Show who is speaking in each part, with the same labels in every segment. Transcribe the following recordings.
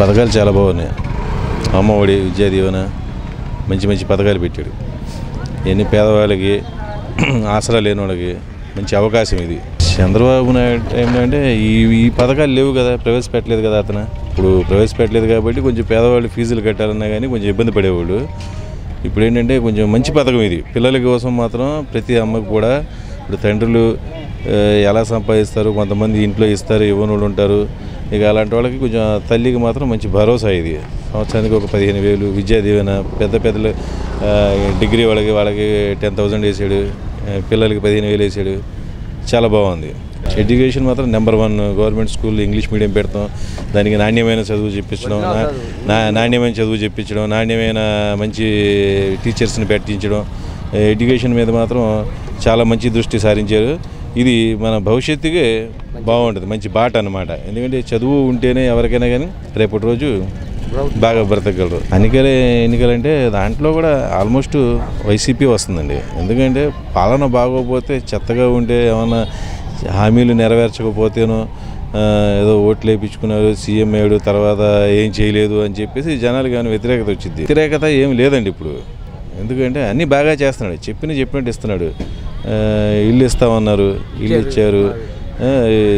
Speaker 1: పథకాలు చాలా బాగున్నాయి. అమ్మ ఒడి విద్యా దీవెన మంచి మంచి పథకాలు పెట్టాడు. ఎన్ని పేదవాళ్ళకి ఆసరా లేని వాళ్ళకి మంచి అవకాశం ఇది. చంద్రబాబు నాయుడు టైంలో అంటే ఈ ఈ పథకాలు లేవు కదా ప్రవేశపెట్టలేదు కదా అతను. ఇప్పుడు ప్రవేశపెట్టలేదు కాబట్టి కొంచెం పేదవాళ్ళు ఫీజులు కట్టాలన్నా కానీ కొంచెం ఇబ్బంది పడేవాళ్ళు. ఇప్పుడు ఏంటంటే కొంచెం మంచి పథకం ఇది. పిల్లల కోసం మాత్రం ప్రతి అమ్మకు కూడా ఇప్పుడు తండ్రులు ఎలా సంపాదిస్తారు కొంతమంది ఇంట్లో ఇస్తారు ఇవ్వని వాళ్ళు ఉంటారు. ఇక అలాంటి వాళ్ళకి కొంచెం తల్లికి మాత్రం మంచి భరోసా ఇది. సంవత్సరానికి ఒక పదిహేను వేలు విద్యా దీవెన పెద్ద పెద్దలు డిగ్రీ వాళ్ళకి వాళ్ళకి టెన్ థౌజండ్ వేసాడు పిల్లలకి పదిహేను వేలు వేసాడు. చాలా బాగుంది. ఎడ్యుకేషన్ మాత్రం number one government school English medium పెడతాం. దానికి నాణ్యమైన చదువు చెప్పించడం నా- నా నాణ్యమైన చదువు చెప్పించడం నాణ్యమైన మంచి టీచర్స్ని పెట్టించడం. ఎడ్యుకేషన్ మీద మాత్రం చాలా మంచి దృష్టి సారించారు. ఇది మన భవిష్యత్తుకే బాగుంటుంది మంచి బాట అన్నమాట. ఎందుకంటే చదువు ఉంటేనే ఎవరికైనా కానీ రేపటి రోజు బాగా బ్రతకగలరు. ఎన్నికలే ఎన్నికలంటే దాంట్లో కూడా ఆల్మోస్ట్ వైసీపీ వస్తుందండి. ఎందుకంటే పాలన బాగోకపోతే చెత్తగా ఉంటే ఏమన్నా హామీలు నెరవేర్చకపోతేనో ఏదో ఓట్లు వేయించుకున్నారు సీఎం అయ్యాడు తర్వాత ఏం చేయలేదు అని చెప్పేసి జనాలు కానీ వ్యతిరేకత వచ్చింది వ్యతిరేకత ఏం లేదండి ఇప్పుడు. ఎందుకంటే అన్నీ బాగా చేస్తున్నాడు. చెప్పిన చెప్పినట్టు ఇస్తున్నాడు. ఇల్లు ఇస్తామన్నారు. ఇల్లు ఇచ్చారు.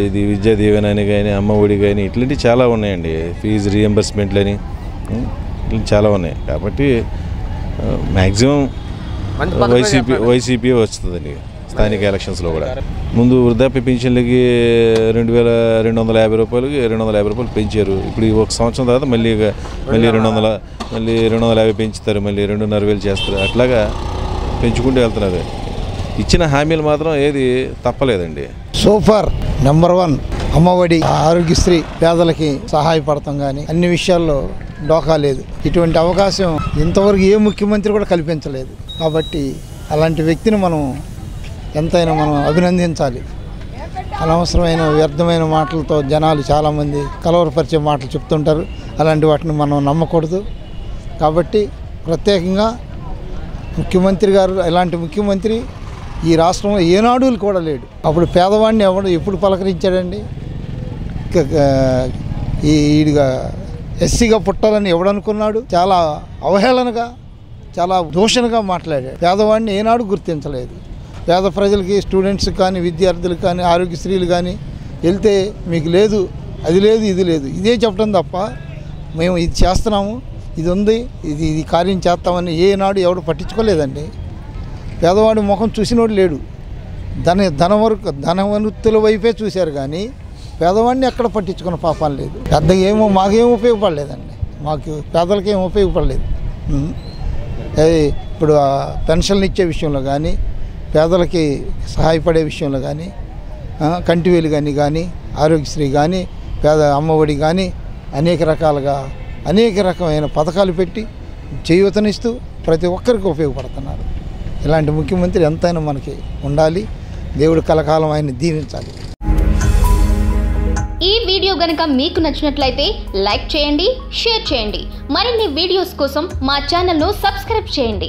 Speaker 1: ఇది విద్యా దీవెన అని కానీ అమ్మ ఒడి కానీ ఇట్లాంటివి చాలా ఉన్నాయండి. ఫీజు రీఎంబర్స్మెంట్లని ఉం, ఇట్లా చాలా ఉన్నాయి. కాబట్టి మ్యాక్సిమం వైసీపీ. వైసీపీ వస్తుందండి స్థానిక ఎలక్షన్స్లో కూడా. ముందు వృద్ధాప్య పెన్షన్లకి రెండు వేల రెండు వందల యాభై రూపాయలకి రెండు వందల యాభై రూపాయలు పెంచారు. ఇప్పుడు ఒక సంవత్సరం తర్వాత మళ్ళీ మళ్ళీ రెండు వందల మళ్ళీ రెండు వందల యాభై పెంచుతారు. మళ్ళీ రెండున్నర వేలు చేస్తారు. అట్లాగా పెంచుకుంటూ వెళ్తున్నారు. ఇచ్చిన హామీలు మాత్రం ఏది తప్పలేదండి.
Speaker 2: Super. Number one Amma Vodi Aarogyasri పేదలకి సహాయపడతాం కానీ అన్ని విషయాల్లో డోకా లేదు. ఇటువంటి అవకాశం ఇంతవరకు ఏ ముఖ్యమంత్రి కూడా కల్పించలేదు. కాబట్టి అలాంటి వ్యక్తిని మనం ఎంతైనా మనం అభినందించాలి. అనవసరమైన వ్యర్థమైన మాటలతో జనాలు చాలామంది కలవరపరిచే మాటలు చెప్తుంటారు. అలాంటి వాటిని మనం నమ్మకూడదు. కాబట్టి ప్రత్యేకంగా ముఖ్యమంత్రి గారు ఇలాంటి ముఖ్యమంత్రి ఈ రాష్ట్రంలో ఏనాడు కూడా లేడు. అప్పుడు పేదవాడిని ఎవడు ఎప్పుడు పలకరించాడండి? ఈడిగా ఎస్సీగా పుట్టాలని ఎవడనుకున్నాడు? చాలా అవహేళనగా చాలా దూషణగా మాట్లాడాడు. పేదవాడిని ఏనాడు గుర్తించలేదు. పేద ప్రజలకి స్టూడెంట్స్ కానీ విద్యార్థులు కానీ ఆరోగ్యశ్రీలు కానీ వెళ్తే మీకు లేదు అది లేదు ఇది లేదు. ఇదే చెప్పడం తప్ప మేము ఇది చేస్తున్నాము ఇది ఉంది ఇది ఇది కార్యం చేస్తామని ఏనాడు ఎవడు పట్టించుకోలేదండి. పేదవాడి ముఖం చూసినోడు లేడు. ధన ధన వరకు ధనవనుత్తుల వైపే చూశారు కానీ పేదవాడిని ఎక్కడ పట్టించుకున్న పాపాలు లేదు. పెద్ద ఏమో మాకేం ఉపయోగపడలేదండి. మాకు పేదలకి ఏం ఉపయోగపడలేదు. అది ఇప్పుడు పెన్షన్లు ఇచ్చే విషయంలో కానీ పేదలకి సహాయపడే విషయంలో కానీ కంటివేలు కానీ కానీ ఆరోగ్యశ్రీ కానీ పేద అమ్మఒడి కానీ అనేక రకాలుగా అనేక రకమైన పథకాలు పెట్టి చేయూతనిస్తూ ప్రతి ఒక్కరికి ఉపయోగపడుతున్నారు. ఇలాంటి ముఖ్యమంత్రి ఎంతైనా మనకి ఉండాలి. దేవుడు కలకాలం ఆయన దీవించాలి.
Speaker 3: ఈ వీడియో గనక మీకు నచ్చినట్లయితే లైక్ చేయండి షేర్ చేయండి. మరిన్ని వీడియోస్ కోసం మా ఛానల్ను సబ్స్క్రైబ్ చేయండి.